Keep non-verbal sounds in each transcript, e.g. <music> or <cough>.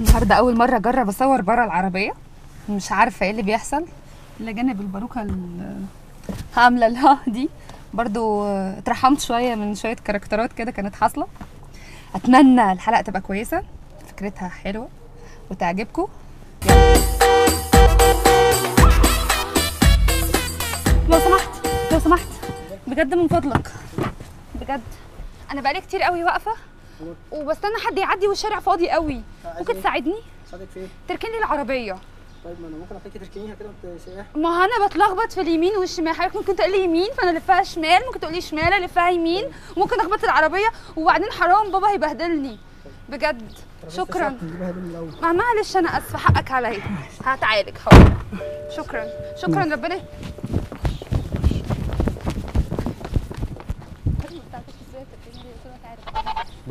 النهارده أول مرة أجرب أصور بره العربية. مش عارفة إيه اللي بيحصل. الا جانب الباروكة ال- عامله الها دي. برضو اترحمت شوية من شوية كاركترات كده كانت حاصلة. أتمنى الحلقة تبقى كويسة. فكرتها حلوة وتعجبكم. لو سمحت لو سمحت. بجد من فضلك. بجد. أنا بقالي كتير قوي واقفة. وبستنى حد يعدي والشارع فاضي قوي. ممكن تساعدني؟ ساعدك فين؟ تركني لي العربيه طيب ما أنا ممكن اخليكي تركنيها كده وانت ما هو أنا بتلخبط في اليمين والشمال. حضرتك ممكن تقولي يمين فانا الفها شمال. ممكن تقولي شمال الفها يمين. وممكن اخبط العربية. وبعدين حرام بابا هيبهدلني. بجد. شكرا. ما معلش أنا آسفة. حقك عليا. هتعالج حاضر شكرا. شكرا ربنا.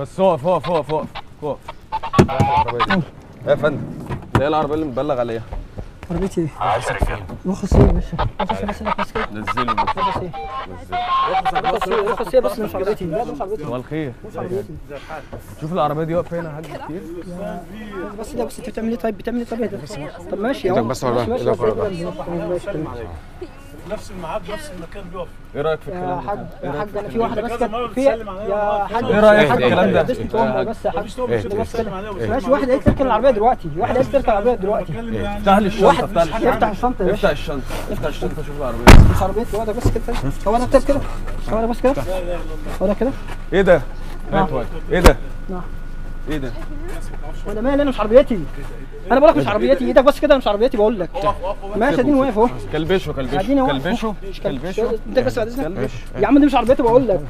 بس اقف اقف اقف اقف اقف يا فندم. ده إيه العربية اللي مبلغ عليها. عربيتي عايزك فين رخص إيه يا باشا؟ رخص بس كده نزله. رخص إيه؟ رخص إيه؟ رخص إيه؟ بس مش عربيتي. لا مش عربيتي. صباح الخير. مش عربيتي. شوف العربية دي واقفة هنا يا حاج كتير. بس ده بس انت بتعمل إيه؟ طيب بتعمل إيه؟ طب اهدى طب ماشي يا عم. بس ماشي. نفس الميعاد نفس المكان بيقف. إيه رأيك في الكلام ده؟ يا حاج أنا في واحدة بس في يا حاج إيه رأيك يا في حاج، الكلام ده؟ بس توم بس يا حاج. مفيش. واحد عايز تركن العربية دلوقتي واحد عايز تركن العربية دلوقتي. بتكلم يعني. افتح لي الشنطة واحد افتح الشنطة. افتح الشنطة افتح الشنطة شوف العربية. مش عربيتي هو ده بس كده. هو أنا كده؟ هو أنا بس كده؟ هو ده كده؟ إيه ده؟ واحد. إيه ده؟ نعم. إيه ده؟ وأنا مالي أنا مش عربيتي. أنا بقول لك مش عربيتي إيدك بس كده مش عربيتي بقول لك. ماشي اديني واقف أهو. كلبشه كلبشه كلبشه كلبشه. انت بس بعد إذنك. يا عم دي مش عربيتي بقول لك.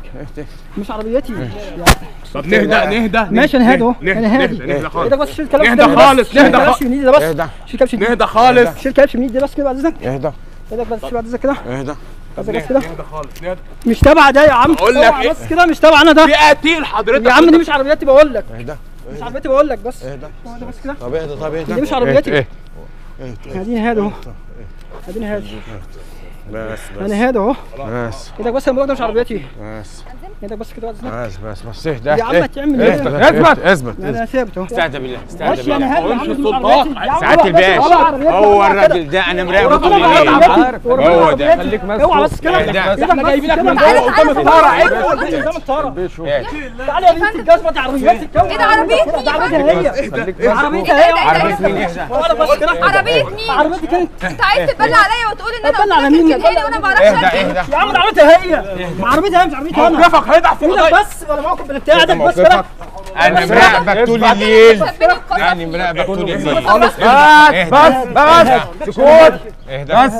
مش عربيتي. طب نهدى نهدى ماشي أنا هادي أهو. أنا هادي خالص. إيدك بس شيل كلبش نهدى خالص، نهدى كلبش من إيدي ده بس. اهدى شيل كلبش نهدى خالص. شيل كلبش من إيدي بس كده بعد إذنك. اهدى إيدك بس بعد إذنك كده. اهدى كده؟ خالص نهدى مش تبع ده يا عم. أقول لك إيه؟ بس كده مش تبع أنا ده. في قتيل حضرتك. يا عم دي مش عربيتي بقول لك. اهدى مش عربيتي بقول لك بس. اهدى. بس كده؟ طب اهدى طب اهدى. دي مش عربيتي إيه؟ اديني هادي أهو. اديني هادي بس أنا هادي أهو. بس. إيدك بس لك ده مش عربيتي بس. إيدك بس كده بس. بس بس اهدى يا عم تعمل إيه؟ اثبت اثبت أنا ثابت أهو. استهدى بالله استهدى السلطان. عربيتي يا عم ساعات بس عربيتي، هو. الراجل ده أنا مراقبه ما عربيتي، هو عربيتي. ده. خليك ماسك اوعى بس كده. إحنا جايبينك من جوه قدام. الطاره عيب قدام الطاره تعالى يا بنت الجزمه دي عربيتي إيه ده؟ عربيتي ده؟ عربيتي هي عربيتي هي عربية مين بس. مين عربيتي كانت انت عايز تتبلى عليا وتقول إن أنا على قلت لك مين؟ لي وأنا بعرفش اهدى اركن اهدى يا عم ده عربيتي هي عربيتي هي مش عربيتي أنا. موقفك هيضع في إيدك القضية بس ولا موقف ده بس كده أنا مراقبك طول الليل. أنا مراقبك طول الليل. خالص. بس بس سكوت إهدى. بس.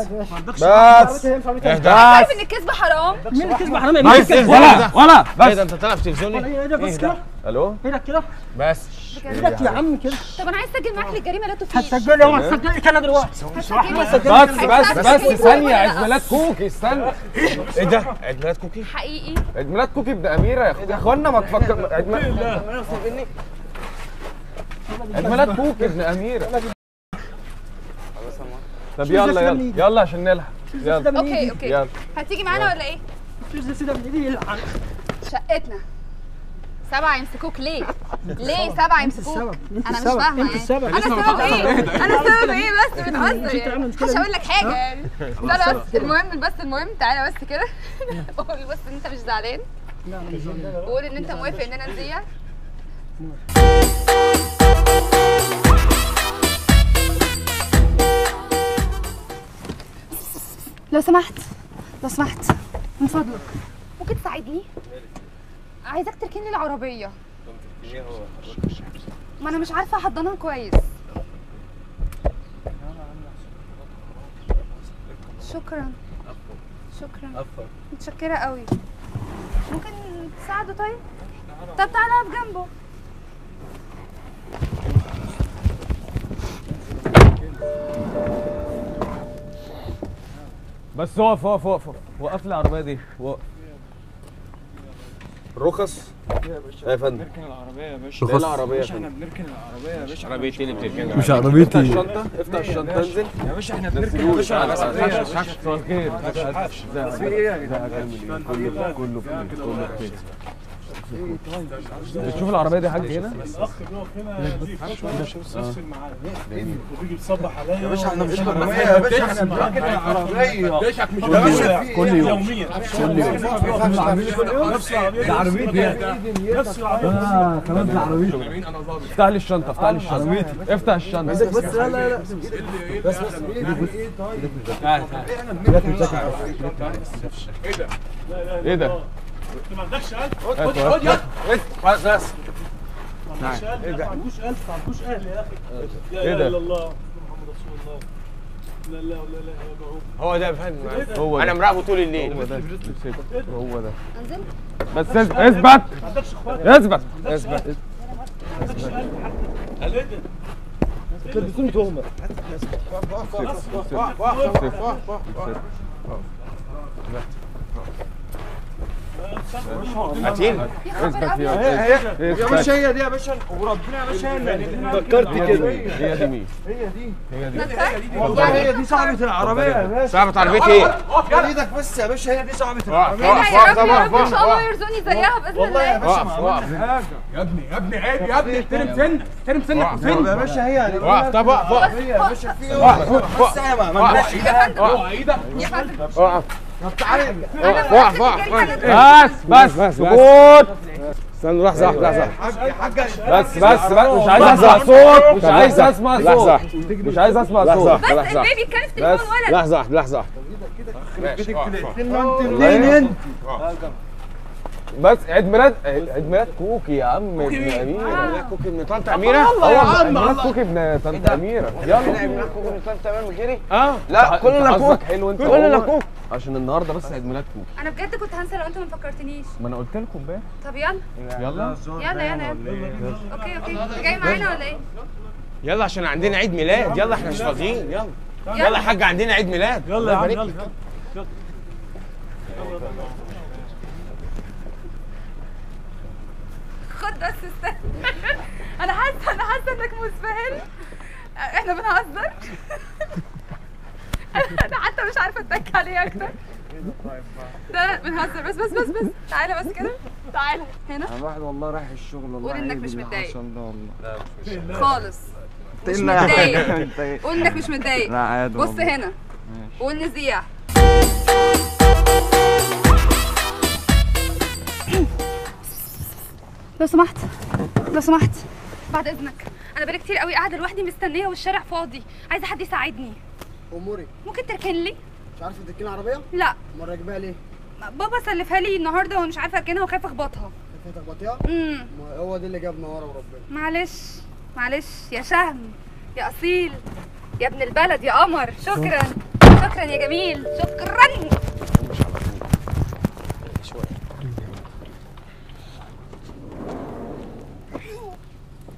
بس. إهدى. عارف إن الكذب حرام. مين اللي كسب حرام؟ يا بس بنت ولا. ولا إيه بس ده أنت طالع في تلفزيوني إيدك بس كده. ألو؟ إيدك كده. بس. إيدك يا عم كده. طب أنا عايز اسجل معاك للجريمة لا تفيد هتسجل لي اوعى تسجل لي كده دلوقتي. بس بس بس ثانية. عيد ميلاد كوكي استنى. إيه ده؟ عيد ميلاد كوكي؟ حقيقي. عيد ميلاد كوكي ابن أميرة. يا أخو- يا أخوانا ما تفكر عيد ميلاد عيد ميلاد كوكي ابن أميرة. طب يلا يلا. يلا عشان نلحق. يلا. أوكي أوكي. هتيجي معانا ولا إيه؟ ده من إيدي. يلعن شقتنا. سبعة يمسكوك ليه؟ <laughs> ليه سبعة يمسكوك؟ انت أنا مش. فاهمة انت يعني. السبب. أنا السبب إيه؟ أنا السبب إيه بس بتهزر انت يعني مش. هقول لك حاجة يعني لا لا بس المهم بس المهم تعالى بس كده <laughs> قول بس إن أنت مش زعلان لا أنا مش زعلان. وقول إن أنت موافق إننا نذيع لو سمحت لو سمحت من فضلك ممكن تساعدني؟ عايزاك تركن لي العربية ما أنا مش عارفة أحضنها كويس. شكرا. شكرا. متشكرة قوي. ممكن تساعده طيب؟ طب تعالى أقف جنبه. بس اقف اقف اقف اقف. وقف لي العربية دي. وقف الرخص يا فندم. نركن العربيه يا باشا باشا فندم. إحنا بنركن العربية يا باشا. عربيتي اللي بتركنها مش عربيتي افتح الشنطة افتح الشنطة انزل. يا باشا إحنا بنركن يا باشا العربية. يا باشا في إيه يا جدعان كله كله بخير بتشوف العربيه دي حاج هنا الاخ بيقف هنا بيستفسر معايا وبيجي يصبح عليا يا باشا إحنا مش يا باشا إحنا العربيه باشا مش كل يوم يوميا كل يوم نفس العربيه نفس العربيه افتح لي الشنطه افتح لي الشنطه افتح الشنطه بس لا لا لا إيه ده انت ما عندكش قلب هات هات بس. بس. ما عندكش قلب ما عندوش قلب ما عندوش أهل يا أخي. لا إيه اله ده؟ الا الله محمد رسول الله. لا لا لا هو ده يا فندم هو أنا مراقبه طول الليل. هو ده. هو ده. أنزل. بس اثبت. اثبت. اثبت. اثبت. إيه ده؟ تلبسوني تهمه قتيل يا يا باشا هي دي يا باشا وربنا يا باشا فكرت كده. هي دي. مين؟ هي دي. هي دي. والله هي دي. صاحبة العربية. يا باشا صاحبة عربيتي إيه؟ أقف يا إيدك بس يا باشا هي دي صاحبة العربية. يا يا ان شاء الله يرزقني زيها بإذن والله يا الله. باشا حاجة. يا ابني يا ابني عيب يا ابني. احترم سنك احترم سنك طب وسنك يا باشا هي واقف. طب واقف يا باشا في إيه بس إحنا ما أوعى إيدك. يا واقف الجريمة بس بس. بس سكوت استنى لحظة واحدة لحظة. بس بس بس. مش عايز أسمع صوت. مش عايز أسمع لحظة. صوت. مش عايز أسمع لحظة صوت. واحدة بس لحظة في تليفون ولد لحظة واحدة لحظة. واحدة منين انت بس عيد ميلاد عيد ميلاد كوكي يا عم ابن أميرة. لا كوكي من طنط أميرة. آه عيد ميلاد كوكي ابن طنط أميرة. يلا. لا كوكي من طنط مجري آه. لا، كلنا كوك. حلو أنت كلنا. كوك. عشان النهارده بس عيد ميلاد كوكي أنا بجد كنت هنسى لو انت ما فكرتنيش. ما أنا قلت لكم امبارح. طب يلا. يلا. يلا. يلا okay okay. انت جاي معانا ولا إيه؟ يلا. عشان عندنا عيد ميلاد. يلا إحنا مش فاضيين. يلا. يلا. يا حاج عندنا عيد ميلاد. يلا يا عم يلا. خد بس استنى. أنا حاسة أنا حاسة إنك مسفهل إحنا بنهزر. <laughs> أنا حتى مش عارفة أتك عليه أكتر. ده بنهزر. بس بس بس بس. تعالى بس كده. تعالى. هنا. الواحد والله رايح الشغل والله قول إنك عيب مش متضايق. حصل ده والله. خالص. <laughs> مش متضايق. قول إنك مش متضايق. لا عادي بص. هنا. قول نزيع. لو سمحت. لو سمحت. بعد إذنك. أنا بقالي كتير قوي قاعدة لوحدي مستنية والشارع فاضي. عايزة حد يساعدني. أموري. ممكن تركن لي؟ مش عارفه تركين عربية؟ لا. أمال راكبها ليه؟ بابا سلفها لي النهارده ومش عارفة أركنها وخايفة أخبطها. كيف تخبطيها؟ امم ما هو ده اللي جابنا ورا وربنا. معلش معلش. يا شهم يا أصيل يا ابن البلد يا قمر. شكرا. شكرا يا جميل. شكرا.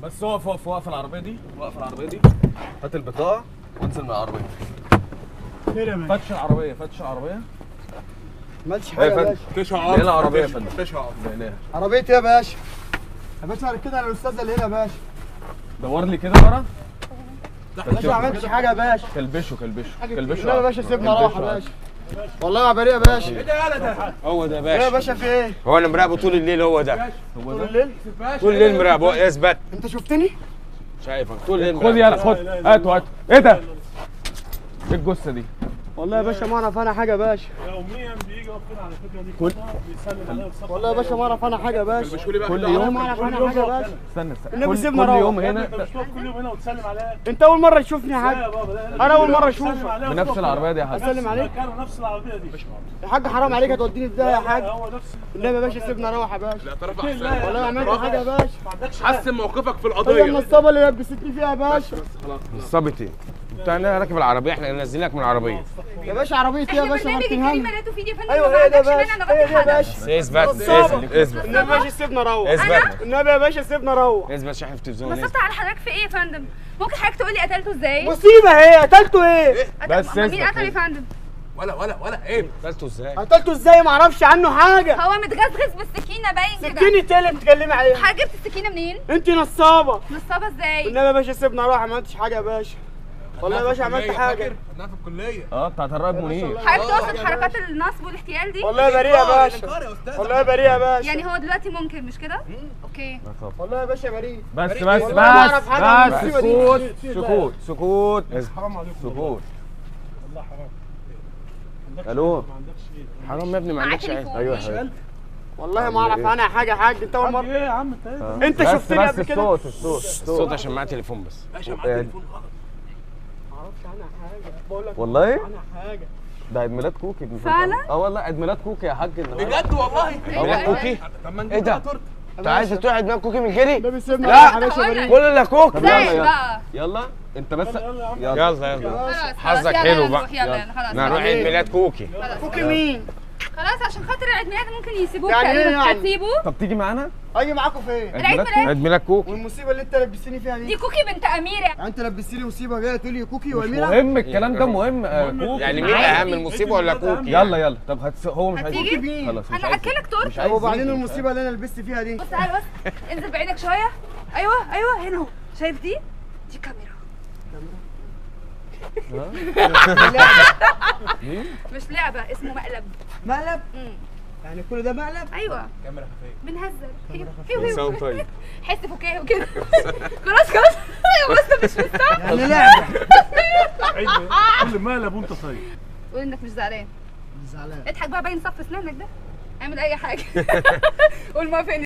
بس وقف وقف وقف العربية دي. وقف العربية دي. هات البطاقة وانزل من العربية. فتش العربيه فتش العربيه مالش إيه حاجة يا يا باشا. تشعر لقينا العربية يا فندم؟ لقيناها عربيتي يا باشا. يا باشا ركزها على الأستاذة اللي هنا يا باشا. دور لي كده ورا. يا باشا ما عملتش حاجة يا باشا. كلبشه كلبشه كلبشه. لا يا باشا سيبنا راحة يا باشا. والله ما بريء يا باشا. هو ده يا إيه يا باشا باشا في إيه؟ هو أنا مراقبه طول الليل هو ده. هو طول ده؟ الليل؟ طول الليل مراقبه اثبت أنت شفتني؟ شايفك. طول الليل خد. يلا خد. هاتوا هاتوا إيه ده؟ إيه الجثة دي؟ والله يا باشا ما أعرف أنا حاجة يا باشا. يوميا بيجي يقف كده على فكرة دي كل- بيسلم عليها والله يا باشا ما أعرف أنا حاجة يا باشا. كل يوم. ما اعرف أنا حاجة يا باشا. استنى استنى. كل. يوم يا هنا أنت كل يوم هنا وتسلم عليها. أنت أول مرة تشوفني يا حاج. يا مرة تسلم أشوفك. عليها بنفس العربية دي يا حاج. اسلم عليك. نفس العربية دي. يا حاج حرام عليك. هتوديني إزاي يا حاج؟ النبي يا باشا سيبنا روح يا باشا. لا، أحسن. والله ما عملت حاجة يا باشا. ما عندكش حسن موقفك في هي القضية. النصابه اللي لبستني فيها يا باشا. صابتي بتاع أنا راكب العربيه إحنا نازلينك من العربية. يا باشا عربيتي يا باشا لي. لا تفيد يا أيوه ما هي ده باشا. هي باشا. اثبت. اثبت اثبت النبي يا باشا سيبنا روح اثبت النبي يا باشا سيبنا روح اثبت إحنا في التلفزيون. نصبت على حضرتك في إيه يا فندم؟ ممكن حضرتك تقول لي قتلته إزاي؟ مصيبة هي قتلته إيه؟ بس قتل- مين. قتل يا فندم؟ ولا ولا ولا عيب قتلته إزاي؟ قتلته إزاي؟ ما أعرفش عنه حاجة. هو متغزغز بالسكينة باين كده. سكيني تاني بتتكلمي عليها؟ حضرتك جبت السكينة منين؟ انت نصابة. نصابة إزاي؟ النبي يا باشا سيبنا روح ما عملتش حاجة يا باشا. والله يا باشا عملت حاجة. خدناها في الكلية. آه بتاعت الرائد منير. حضرتك تقصد حركات النصب والاحتيال دي؟ والله بريء يا باشا. والله بريء يا باشا. يعني هو دلوقتي ممكن مش كده؟ أوكي. والله يا باشا بريء بس بس بس بس. سكوت سكوت. سكوت حرام عليكم سكوت. والله حرام. ألو. ما عندكش إيه حرام يا ابني ما عندكش تليفون. أيوه حبيبي والله ما أعرف عنها حاجة يا حاج أنت أول مرة. إيه يا عم أنت إيه انت شفتني قبل كده؟ الصوت الصوت الصوت عشان معاه تليفون بس. باشا معاك يعني- تليفون غلط. ما أعرفش عنها حاجة. بقول لك والله؟ عنها حاجة. ده عيد ميلاد كوكي ابن فعلا؟ آه والله عيد ميلاد كوكي يا حاج. النهارده بجد والله؟ عيد كوكي؟ طب ما إيه نجيب ده؟ أنت عايز تروح عيد ميلاد كوكي من غيري؟ بيسيبنا لا. كل اللي كوك طب يلا. يلا. بقى يلا. أنت بس يلا. يلا حظك حلو بقى. نروح، يلا. نروح. عيد ميلاد كوكي. خلاص. كوكي مين؟ خلاص عشان خاطر عيد ميلاد ممكن يسيبوك يعني إيه تقريبا يعني؟ هتسيبه طب تيجي معانا؟ أجي معاكم فين؟ العيد ميلاد؟ عيد ميلاد كوكي. والمصيبة اللي أنت لبستني فيها دي. دي كوكي بنت امير يعني أنت لبستني مصيبة جاية تقول لي كوكي مش وأميرة؟ مهم الكلام ده مهم. آه، كوكي. يعني مين أهم المصيبة ولا كوكي؟ يلا يلا. طب هتس... هو مش عايز؟ مين؟ خلاص أنا عايز أكلك تورتة. وبعدين. المصيبة اللي أنا لبست فيها دي. بص تعالى بس. انزل بعينك شوية. أيوه أيوه هنا أهو. شايف دي؟ دي كاميرا. مش لعبة. اسمه مقلب. مقلب. يعني كل ده مقلب؟ أيوه. كاميرا خفيه بنهزر. انسان فيو طيب حس فكاهي وكده. <laughs> خلاص خلاص. أيوه بس مش مستوعب. يعني لعبة. عيد كل مقلب وأنت طيب. قول إنك مش زعلان. زعلان. اضحك بقى باين صف اسنانك ده. اعمل أي حاجة. <laughs> قول موافقني